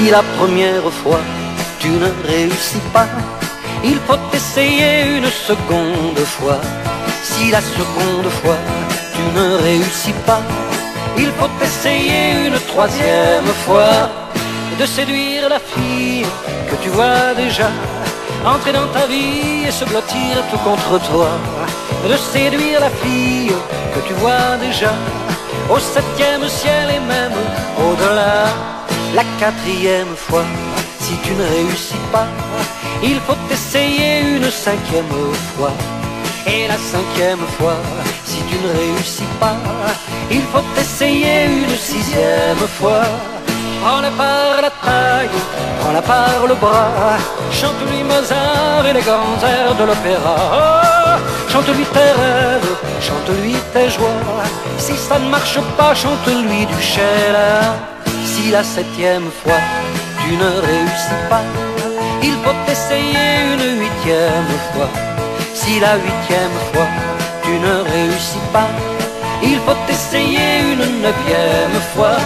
Si la première fois tu ne réussis pas, il faut essayer une seconde fois. Si la seconde fois tu ne réussis pas, il faut essayer une troisième fois de séduire la fille que tu vois déjà entrer dans ta vie et se blottir tout contre toi, de séduire la fille que tu vois déjà au septième ciel et même au-delà. La quatrième fois, si tu ne réussis pas, il faut essayer une cinquième fois. Et la cinquième fois, si tu ne réussis pas, il faut essayer une sixième fois. Prends-la par la taille, prends-la par le bras, chante-lui Mozart et les grands airs de l'opéra. Oh, chante-lui tes rêves, chante-lui tes joies. Si ça ne marche pas, chante-lui du Sheila. Si la septième fois tu ne réussis pas, il faut essayer une huitième fois. Si la huitième fois tu ne réussis pas, il faut essayer une neuvième fois.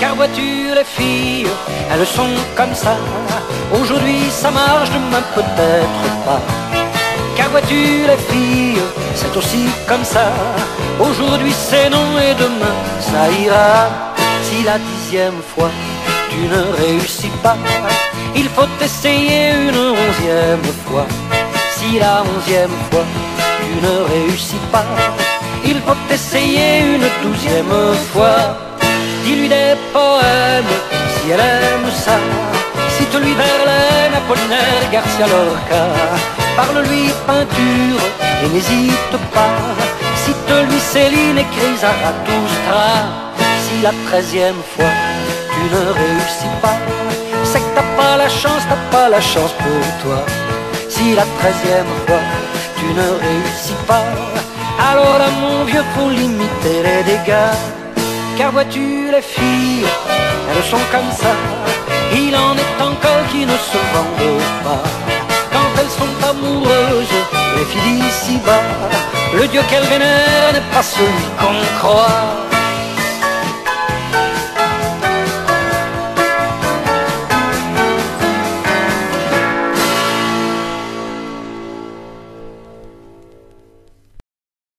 Car vois-tu les filles, elles sont comme ça. Aujourd'hui ça marche, demain peut-être pas. Car vois-tu les filles, c'est aussi comme ça. Aujourd'hui c'est non et demain ça ira. Si la dixième fois tu ne réussis pas, il faut essayer une onzième fois. Si la onzième fois tu ne réussis pas, il faut essayer une douzième fois. Dis-lui des poèmes si elle aime ça. Cite-lui Verlaine, Apollinaire, Garcia Lorca. Parle-lui peinture et n'hésite pas. Cite-lui Céline et Zarathustra. Si la treizième fois tu ne réussis pas, c'est que t'as pas la chance, t'as pas la chance pour toi. Si la treizième fois tu ne réussis pas, alors là mon vieux faut limiter les dégâts. Car vois-tu les filles, elles sont comme ça. Il en est encore qui ne se vendent pas. Quand elles sont amoureuses, les filles d'ici bas, le Dieu qu'elles vénèrent n'est pas celui qu'on croit.